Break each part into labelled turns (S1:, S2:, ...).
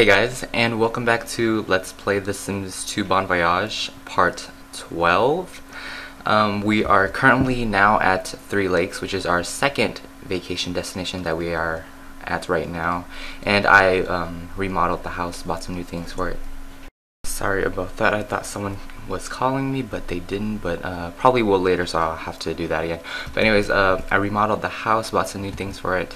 S1: Hey guys, and welcome back to Let's Play The Sims 2 Bon Voyage, Part 12. Um, we are currently now at Three Lakes, which is our second vacation destination that we are at right now. And I um, remodeled the house, bought some new things for it. Sorry about that, I thought someone was calling me, but they didn't, but uh, probably will later, so I'll have to do that again. But anyways, uh, I remodeled the house, bought some new things for it,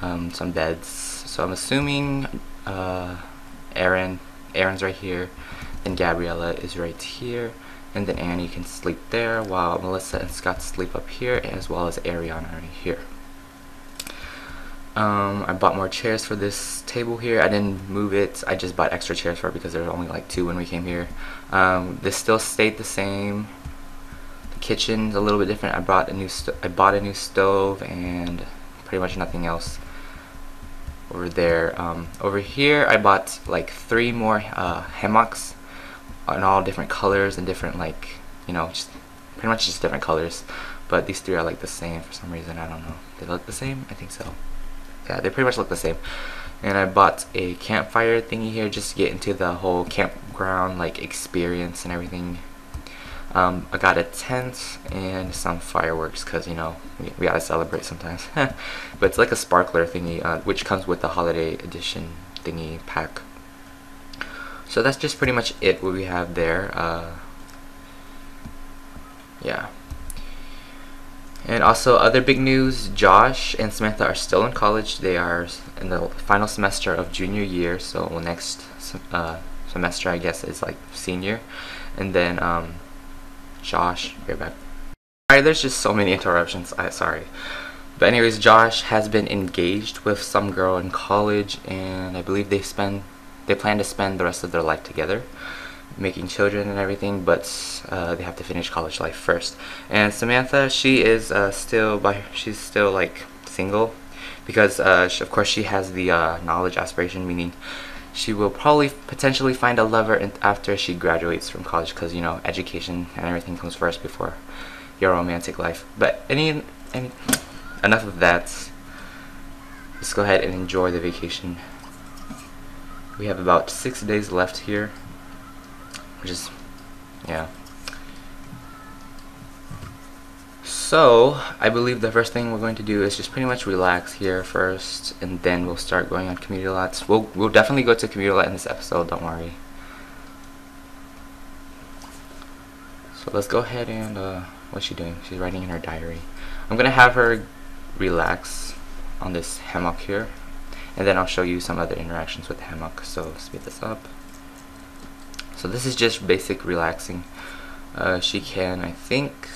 S1: um, some beds. So I'm assuming uh, Aaron, Aaron's right here, then Gabriella is right here, and then Annie can sleep there, while Melissa and Scott sleep up here, as well as Ariana right here. Um, I bought more chairs for this table here. I didn't move it. I just bought extra chairs for it because there were only like two when we came here. Um, this still stayed the same. The kitchen's a little bit different. I bought a new I bought a new stove and pretty much nothing else over there. Um, over here, I bought like three more uh, hammocks in all different colors and different like you know just pretty much just different colors. But these three are like the same for some reason. I don't know. They look the same. I think so yeah they pretty much look the same and I bought a campfire thingy here just to get into the whole campground like experience and everything um, I got a tent and some fireworks because you know we, we, gotta celebrate sometimes but it's like a sparkler thingy uh, which comes with the holiday edition thingy pack so that's just pretty much it what we have there uh, yeah and also other big news, Josh and Samantha are still in college. They are in the final semester of junior year, so next uh, semester I guess is like senior. And then um, Josh, right back. Alright, there's just so many interruptions, I sorry. But anyways, Josh has been engaged with some girl in college and I believe they spend they plan to spend the rest of their life together making children and everything, but uh, they have to finish college life first. And Samantha, she is uh, still by she's still like single because uh, she, of course she has the uh, knowledge aspiration, meaning she will probably potentially find a lover after she graduates from college because you know education and everything comes first before your romantic life. But any, any enough of that. Let's go ahead and enjoy the vacation. We have about six days left here which is yeah so I believe the first thing we're going to do is just pretty much relax here first and then we'll start going on community lots. We'll, we'll definitely go to community lot in this episode don't worry. So let's go ahead and uh, what's she doing? She's writing in her diary. I'm gonna have her relax on this hammock here and then I'll show you some other interactions with the hammock so speed this up. So this is just basic relaxing. Uh, she can, I think,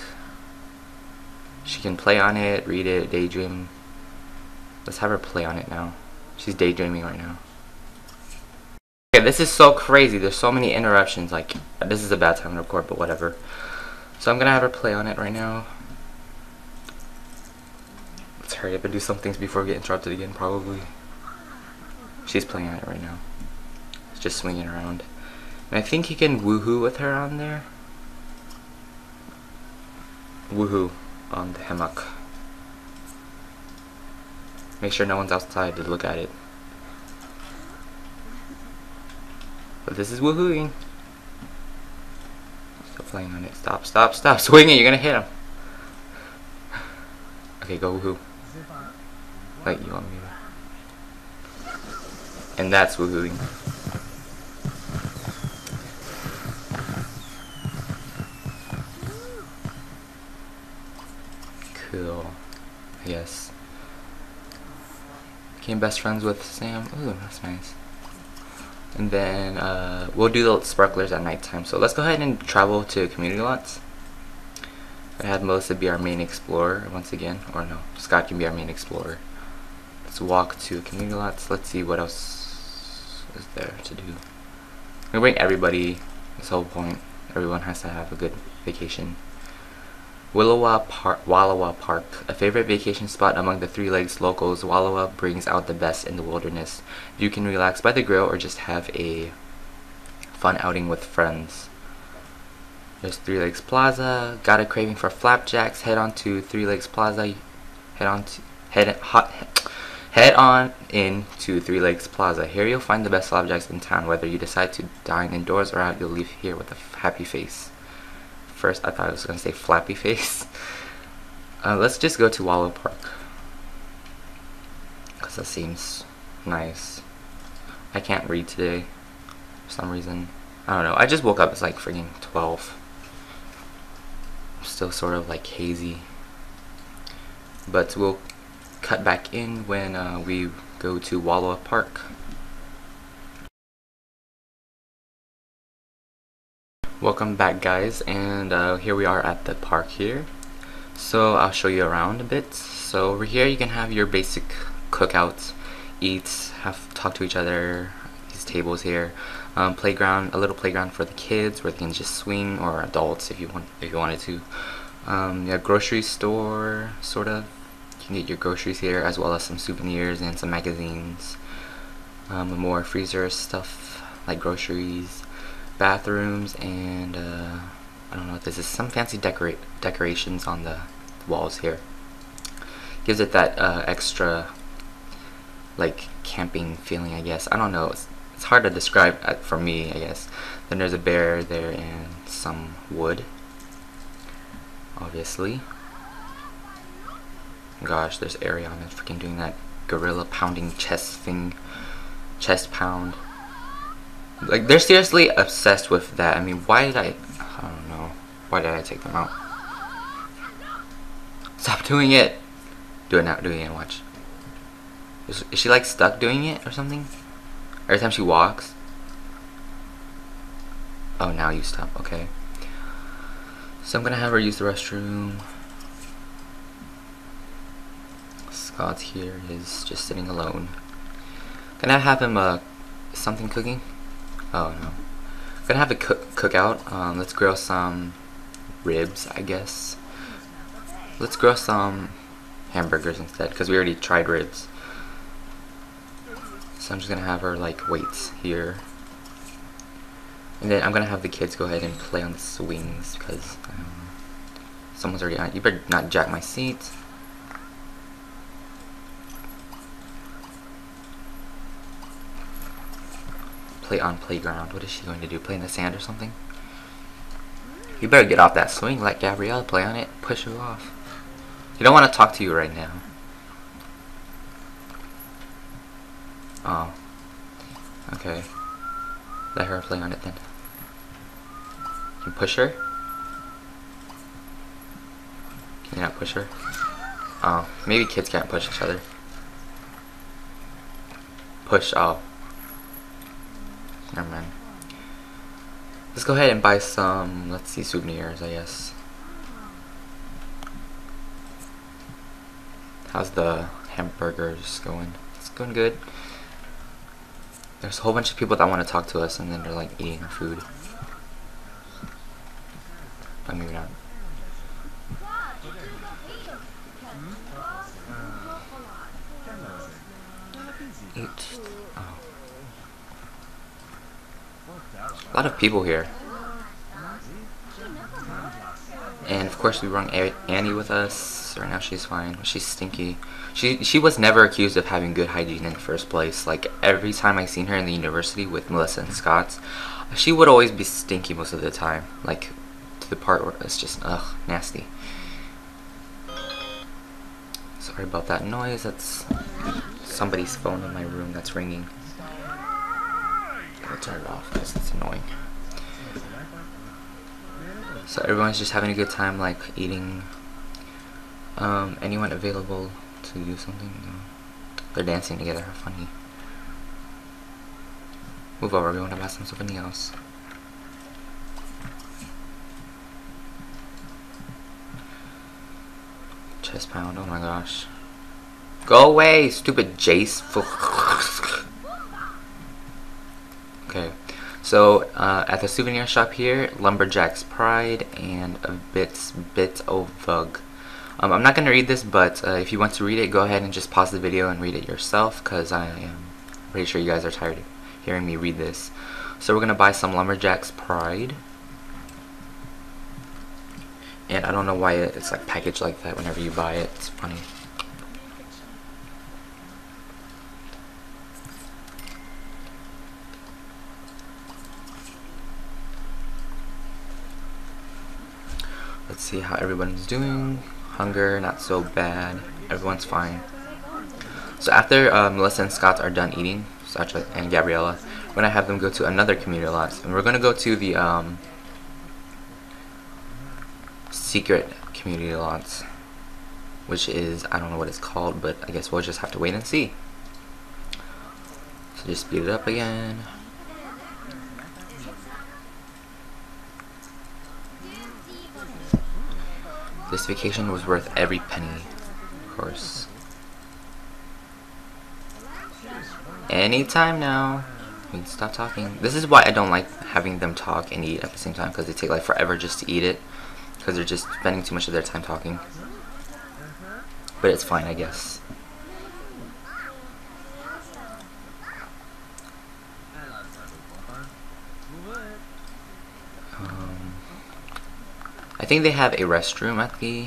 S1: she can play on it, read it, daydream. Let's have her play on it now. She's daydreaming right now. Okay, this is so crazy. There's so many interruptions. Like, this is a bad time to record, but whatever. So I'm gonna have her play on it right now. Let's hurry up and do some things before we get interrupted again, probably. She's playing on it right now. It's just swinging around. And I think he can woohoo with her on there. Woohoo on the hammock. Make sure no one's outside to look at it. But this is woohooing. Still playing on it. Stop, stop, stop. Swing it, you're gonna hit him. Okay, go woohoo. Like you want me to. And that's woohooing. cool. I guess. Became best friends with Sam. Ooh, that's nice. And then uh, we'll do the sparklers at nighttime. So let's go ahead and travel to community lots. I have Melissa be our main explorer once again. Or no, Scott can be our main explorer. Let's walk to community lots. Let's see what else is there to do. We bring everybody. This whole point. Everyone has to have a good vacation. Willowa Park, Wallowa Park, a favorite vacation spot among the Three Lakes locals, Wallowa brings out the best in the wilderness. You can relax by the grill or just have a fun outing with friends. There's Three Lakes Plaza. Got a craving for flapjacks? Head on to Three Lakes Plaza. Head on to head hot Head on in to Three Lakes Plaza. Here you'll find the best flapjacks in town. Whether you decide to dine indoors or out, you'll leave here with a happy face. First, I thought I was going to say flappy face. Uh, let's just go to Wallow Park. Because that seems nice. I can't read today for some reason. I don't know. I just woke up. It's like freaking 12. I'm still sort of like hazy. But we'll cut back in when uh, we go to Wallowa Park. Welcome back guys and uh, here we are at the park here. So I'll show you around a bit. So over here you can have your basic cookouts, eat, have talk to each other, these tables here. Um, playground, a little playground for the kids where they can just swing or adults if you want if you wanted to. Um, yeah, grocery store sort of you can get your groceries here as well as some souvenirs and some magazines. Um, more freezer stuff like groceries, bathrooms, and uh, I don't know what this is. Some fancy decorate decorations on the walls here. Gives it that uh, extra like camping feeling, I guess. I don't know. It's, it's hard to describe uh, for me, I guess. Then there's a bear there and some wood, obviously. Gosh, there's Ariana freaking doing that gorilla pounding chest thing. Chest pound. Like, they're seriously obsessed with that. I mean, why did I... I don't know. Why did I take them out? Stop doing it! Do it now. Do it again. Watch. Is, is she, like, stuck doing it or something? Every time she walks? Oh, now you stop. Okay. So I'm gonna have her use the restroom. Scott's here is just sitting alone. Can I have him uh something cooking? Oh no. Gonna have a cook cookout. Um, let's grill some ribs, I guess. Let's grill some hamburgers instead, because we already tried ribs. So I'm just gonna have her like weights here. And then I'm gonna have the kids go ahead and play on the swings because um, someone's already on. You better not jack my seat. Play on playground. What is she going to do? Play in the sand or something? You better get off that swing. Let Gabrielle play on it. Push her off. You don't want to talk to you right now. Oh. Okay. Let her play on it then. Can you push her? Can you not push her? Oh, maybe kids can't push each other. Push, oh. Never mind. Let's go ahead and buy some, let's see, souvenirs, I guess. How's the hamburgers going? It's going good. There's a whole bunch of people that want to talk to us and then they're like eating our food. But maybe not. Eat. Oh. A lot of people here. And of course we brought Annie with us. Right now she's fine. She's stinky. She she was never accused of having good hygiene in the first place. Like every time I seen her in the university with Melissa and Scott's, she would always be stinky most of the time. Like to the part where it's just ugh nasty. Sorry about that noise. That's somebody's phone in my room that's ringing. I'll turn it off because it's annoying. So everyone's just having a good time, like eating. Um, anyone available to do something? No. They're dancing together. How funny. Move over. We want to ask them something else. Chest pound. Oh my gosh. Go away, stupid Jace. okay. So uh, at the souvenir shop here, Lumberjack's Pride and a bit bit of Vug. Um, I'm not going to read this, but uh, if you want to read it, go ahead and just pause the video and read it yourself, because I am pretty sure you guys are tired of hearing me read this. So we're going to buy some Lumberjack's Pride. And I don't know why it's like packaged like that whenever you buy it. It's funny. See how everyone's doing. Hunger, not so bad. Everyone's fine. So after uh, Melissa and Scott are done eating, such and Gabriella, we're gonna have them go to another community lot, and we're gonna go to the um, secret community lots, which is I don't know what it's called, but I guess we'll just have to wait and see. So just speed it up again. This vacation was worth every penny, of course. Anytime now. We can stop talking. This is why I don't like having them talk and eat at the same time because they take like forever just to eat it because they're just spending too much of their time talking. But it's fine, I guess. Um, I think they have a restroom at the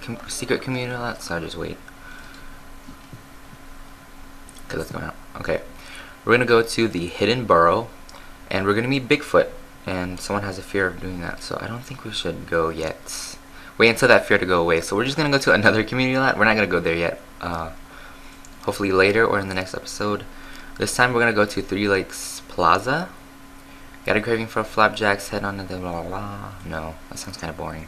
S1: com secret community lot, so I'll just wait. Okay, let's go now. Okay, we're gonna go to the hidden burrow, and we're gonna meet Bigfoot. And someone has a fear of doing that, so I don't think we should go yet. Wait until that fear to go away. So we're just gonna go to another community lot. We're not gonna go there yet. Uh, hopefully later or in the next episode. This time we're gonna go to Three Lakes Plaza. Got a craving for a flapjacks, head on the blah blah blah. No, that sounds kind of boring.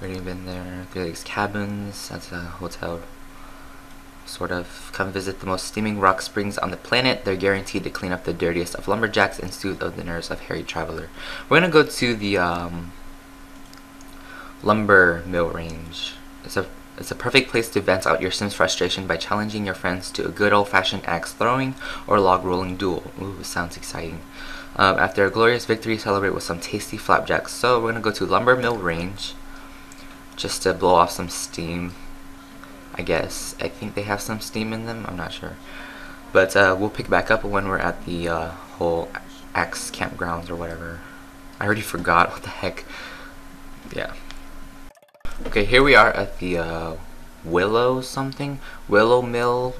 S1: Already been there. Three Lakes Cabins, that's a hotel. Sort of. Come visit the most steaming rock springs on the planet. They're guaranteed to clean up the dirtiest of lumberjacks and soothe the nerves of hairy traveler. We're gonna go to the um, lumber mill range. It's a it's a perfect place to vent out your Sims frustration by challenging your friends to a good old-fashioned axe throwing or log rolling duel. Ooh, sounds exciting. Um, after a glorious victory, celebrate with some tasty flapjacks. So we're gonna go to Lumber Mill Range just to blow off some steam. I guess I think they have some steam in them. I'm not sure, but uh, we'll pick back up when we're at the uh, whole Axe campgrounds or whatever. I already forgot what the heck. Yeah. Okay, here we are at the uh, Willow something Willow Mill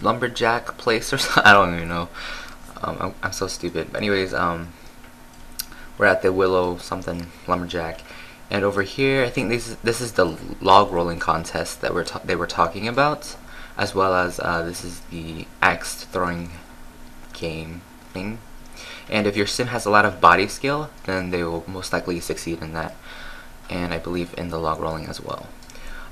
S1: lumberjack place or something. I don't even know. Um, I'm, I'm, so stupid. But anyways, um, we're at the Willow something lumberjack, and over here, I think this is, this is the log rolling contest that we're they were talking about, as well as uh, this is the axe throwing game thing. And if your sim has a lot of body skill, then they will most likely succeed in that. And I believe in the log rolling as well.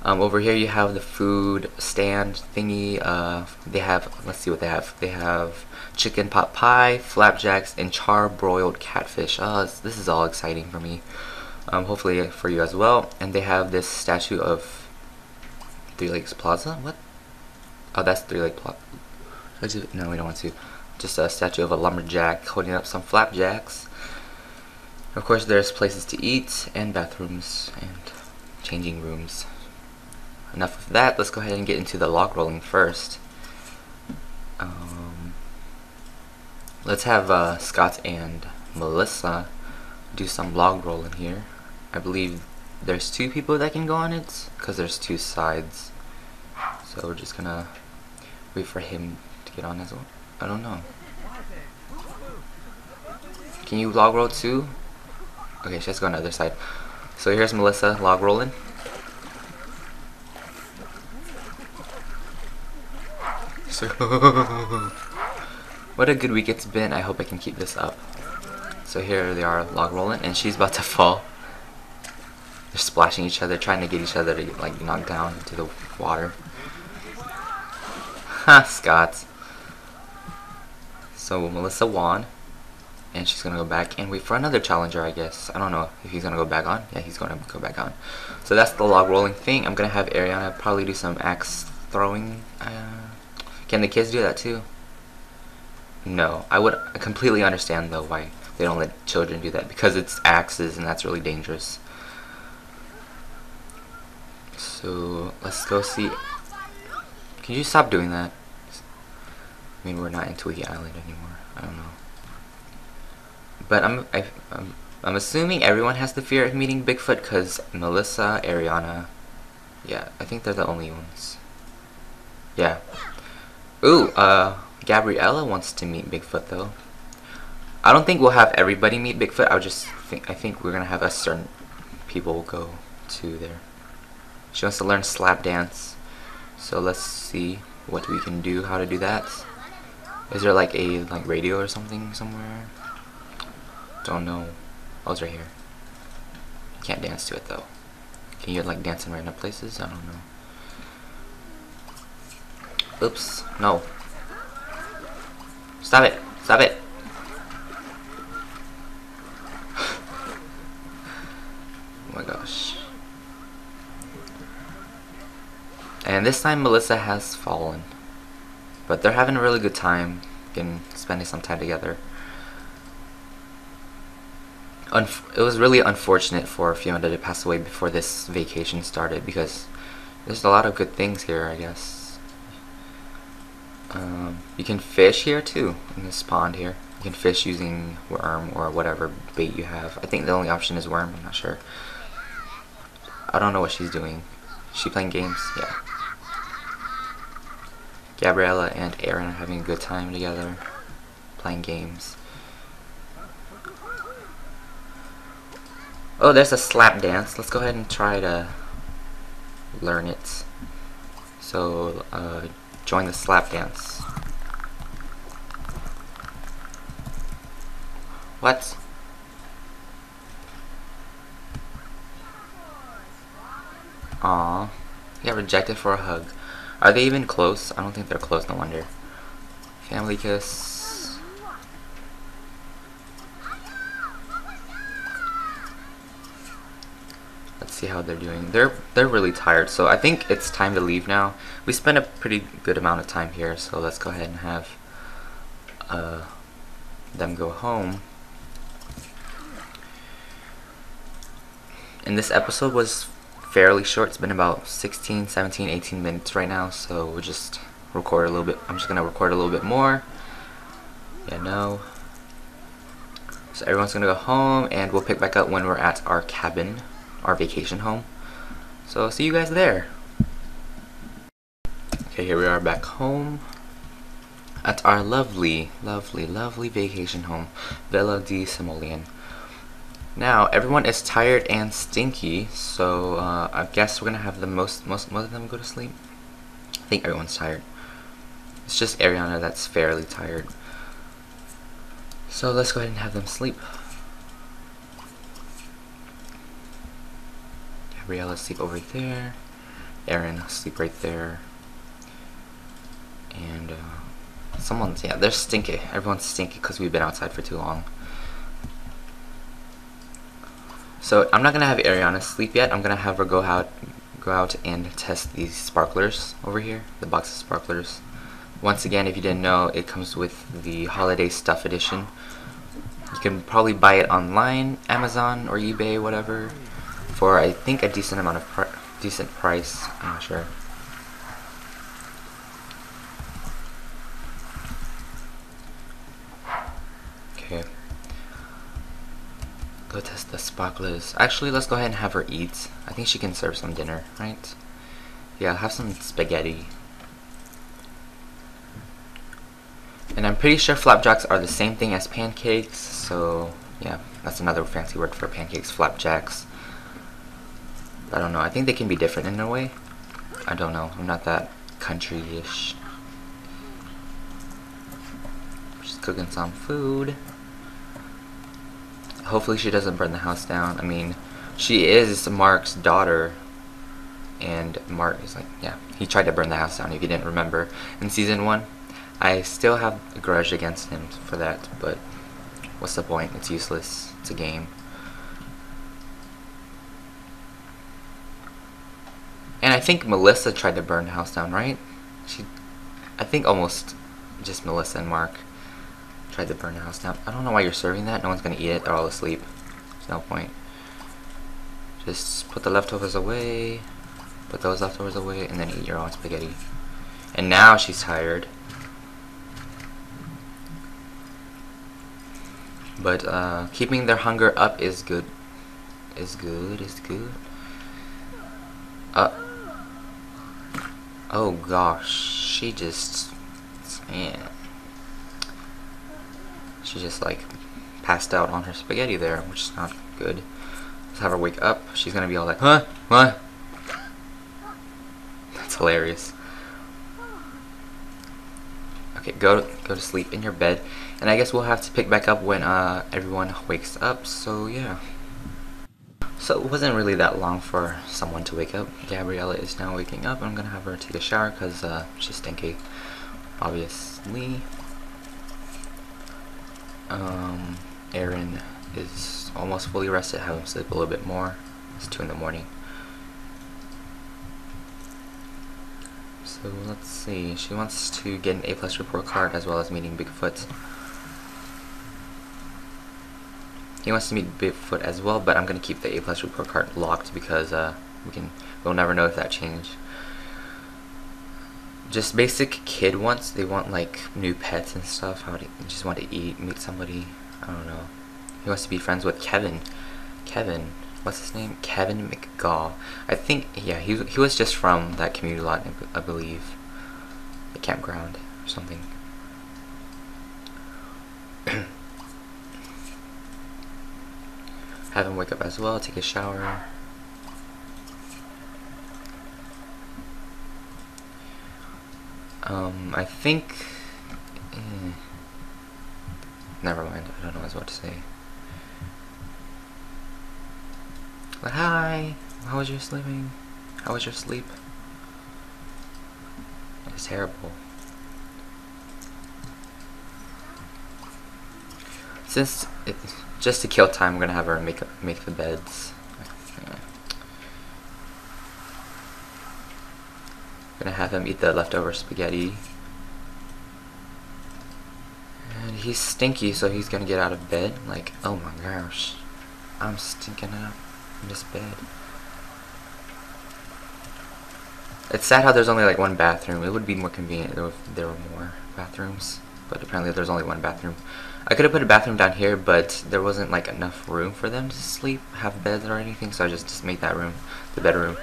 S1: Um, over here you have the food stand thingy. Uh, they have, let's see what they have. They have chicken pot pie, flapjacks, and char-broiled catfish. Oh, this is all exciting for me. Um, hopefully for you as well. And they have this statue of Three Lakes Plaza. What? Oh, that's Three Lake Plaza. No, we don't want to. Just a statue of a lumberjack holding up some flapjacks. Of course, there's places to eat and bathrooms and changing rooms enough of that. Let's go ahead and get into the log rolling first. Um, let's have uh, Scott and Melissa do some log rolling here. I believe there's two people that can go on it because there's two sides. So we're just gonna wait for him to get on as well. I don't know. Can you log roll too? Okay, she has to go on the other side. So here's Melissa log rolling. So what a good week it's been. I hope I can keep this up. So here they are log rolling and she's about to fall. They're splashing each other, trying to get each other to like knock down into the water. Ha, Scott. So Melissa won. And she's gonna go back and wait for another challenger, I guess. I don't know if he's gonna go back on. Yeah, he's gonna go back on. So that's the log rolling thing. I'm gonna have Ariana probably do some axe throwing. Uh, can the kids do that too? No. I would completely understand though why they don't let children do that because it's axes and that's really dangerous. So let's go see. Can you stop doing that? I mean, we're not in Twikkii Island anymore. I don't know. But I'm I, am i am I'm assuming everyone has the fear of meeting Bigfoot because Melissa, Ariana, yeah, I think they're the only ones. Yeah. Ooh, uh, Gabriella wants to meet Bigfoot though. I don't think we'll have everybody meet Bigfoot. I just think I think we're gonna have a certain people go to there. She wants to learn slap dance. So let's see what we can do, how to do that. Is there like a like radio or something somewhere? Don't know. Oh, it's right here. Can't dance to it though. Can you like dance in random places? I don't know. Oops. No. Stop it. Stop it. oh my gosh. And this time Melissa has fallen. But they're having a really good time and spending some time together. Unf it was really unfortunate for Fiona to pass away before this vacation started because there's a lot of good things here, I guess. Um, you can fish here too, in this pond here. You can fish using worm or whatever bait you have. I think the only option is worm, I'm not sure. I don't know what she's doing. Is she playing games? Yeah. Gabriella and Aaron are having a good time together, playing games. Oh, there's a slap dance. Let's go ahead and try to learn it. So, uh, join the slap dance. What? Aw, he got rejected for a hug. Are they even close? I don't think they're close, no wonder. Family kiss. See how they're doing. They're they're really tired, so I think it's time to leave now. We spent a pretty good amount of time here, so let's go ahead and have uh, them go home. And this episode was fairly short. It's been about 16, 17, 18 minutes right now, so we'll just record a little bit. I'm just gonna record a little bit more. Yeah, no. So everyone's gonna go home, and we'll pick back up when we're at our cabin, our vacation home. So see you guys there. Okay, here we are back home at our lovely, lovely, lovely vacation home, Villa di Simoleon. Now, everyone is tired and stinky, so uh, I guess we're gonna have the most, most, most of them go to sleep. I think everyone's tired. It's just Ariana that's fairly tired. So let's go ahead and have them sleep. Gabriella sleep over there. Aaron sleep right there. And uh, someone's, yeah, they're stinky. Everyone's stinky because we've been outside for too long. So I'm not gonna have Ariana sleep yet. I'm gonna have her go out, go out and test these sparklers over here, the box of sparklers. Once again, if you didn't know, it comes with the holiday stuff edition. You can probably buy it online, Amazon or eBay, whatever, for I think a decent amount of pr decent price. I'm not sure. Okay go test the sparklers. Actually, let's go ahead and have her eat. I think she can serve some dinner, right? Yeah, have some spaghetti. And I'm pretty sure flapjacks are the same thing as pancakes, so yeah, that's another fancy word for pancakes, flapjacks. I don't know, I think they can be different in a way. I don't know, I'm not that country-ish. Just cooking some food hopefully she doesn't burn the house down. I mean, she is Mark's daughter, and Mark is like, yeah, he tried to burn the house down. If you didn't remember in season one, I still have a grudge against him for that. But what's the point? It's useless. It's a game. And I think Melissa tried to burn the house down, right? She, I think almost just Melissa and Mark. Tried to burn the house down. I don't know why you're serving that. No one's gonna eat it. They're all asleep. There's no point. Just put the leftovers away. Put those leftovers away, and then eat your own spaghetti. And now she's tired. But uh, keeping their hunger up is good. Is good. Is good. Uh. Oh gosh, she just man. She just like passed out on her spaghetti there, which is not good. Let's have her wake up. She's gonna be all like, huh? What? That's hilarious. Okay, go go to sleep in your bed, and I guess we'll have to pick back up when uh, everyone wakes up. So yeah. So it wasn't really that long for someone to wake up. Gabriella is now waking up. I'm gonna have her take a shower because uh, she's stinky, obviously. Um, Aaron is almost fully rested. Have him sleep a little bit more. It's two in the morning. So let's see. She wants to get an A plus report card as well as meeting Bigfoot. He wants to meet Bigfoot as well, but I'm gonna keep the A plus report card locked because uh, we can we'll never know if that changed. Just basic kid wants. They want like new pets and stuff. How to just want to eat, meet somebody. I don't know. He wants to be friends with Kevin. Kevin, what's his name? Kevin McGaw. I think yeah, he he was just from that community lot, I believe, the campground or something. Have him wake up as well, take a shower. Um, I think... Eh, never mind, I don't know what to say. But hi! How was your sleeping? How was your sleep? It's terrible. Since it's just to kill time, I'm gonna have her make make the beds. Gonna have him eat the leftover spaghetti. And he's stinky, so he's gonna get out of bed. Like, oh my gosh, I'm stinking up in this bed. It's sad how there's only like one bathroom. It would be more convenient if there were more bathrooms, but apparently there's only one bathroom. I could have put a bathroom down here, but there wasn't like enough room for them to sleep, have beds or anything, so I just, just made that room the bedroom.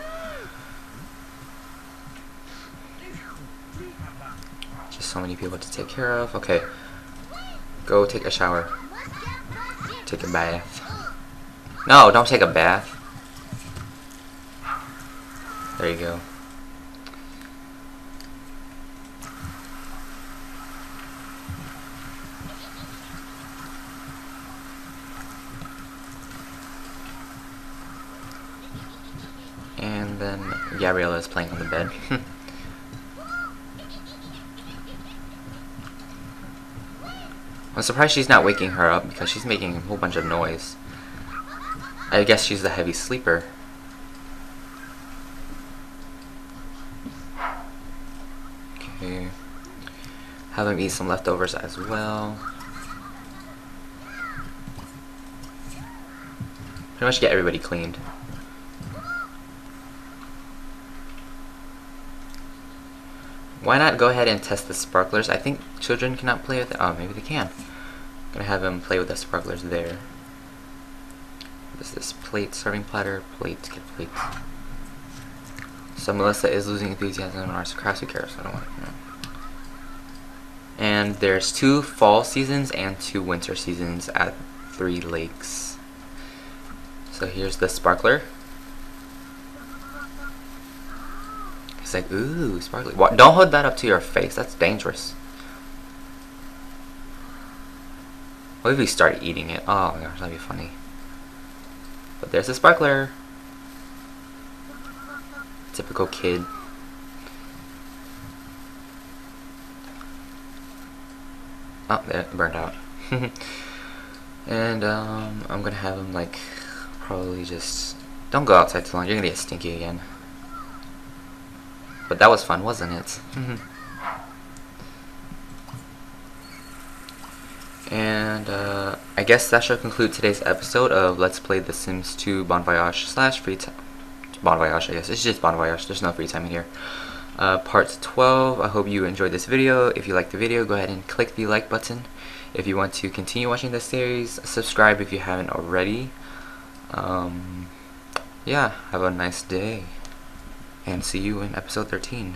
S1: Just so many people to take care of. Okay, go take a shower. Take a bath. No, don't take a bath. There you go. And then Gabriella is playing on the bed. I'm surprised she's not waking her up because she's making a whole bunch of noise. I guess she's the heavy sleeper. Okay. Have him eat some leftovers as well. Pretty much get everybody cleaned. Why not go ahead and test the sparklers? I think children cannot play with it. Oh, maybe they can. I'm gonna have them play with the sparklers there. What is this? Plate, serving platter, plate, get plate. So Melissa is losing enthusiasm in arts and crafts. Cares? I don't want to know. And there's two fall seasons and two winter seasons at Three Lakes. So here's the sparkler. It's like, ooh, sparkly. What? Don't hold that up to your face. That's dangerous. What if we start eating it? Oh my gosh, that'd be funny. But there's a sparkler. Typical kid. Oh, it burned out. and um, I'm gonna have him like probably just don't go outside too long. You're gonna get stinky again. But that was fun, wasn't it? and uh, I guess that should conclude today's episode of Let's Play The Sims 2 Bon Voyage slash free time. Bon Voyage, I guess. It's just Bon Voyage. There's no free time in here. Uh, part 12. I hope you enjoyed this video. If you liked the video, go ahead and click the like button. If you want to continue watching this series, subscribe if you haven't already. Um, yeah, have a nice day and see you in episode 13.